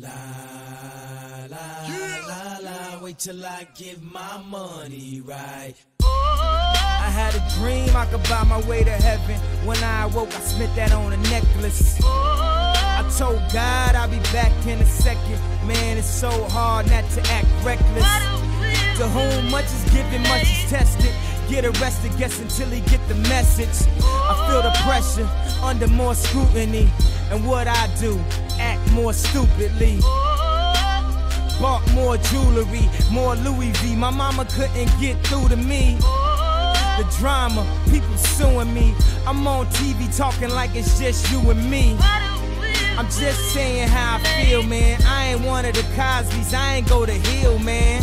La la la la, wait till I give my money right. I had a dream I could buy my way to heaven. When I awoke, I spent that on a necklace. I told God I'll be back in a second. Man, it's so hard not to act reckless. To whom much is given, much is tested. Get arrested, guess until he get the message. I feel the pressure under more scrutiny. And what I do, more stupidly. Bought more jewelry, more Louis V. My mama couldn't get through to me. The drama, people suing me. I'm on TV talking like it's just you and me. I'm just saying how I feel, man. I ain't one of the Cosby's, I ain't go to Hillman.